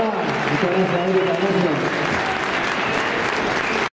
Muchas gracias, David.